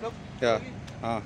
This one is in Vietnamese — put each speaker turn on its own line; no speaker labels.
cấp
Dạ. À.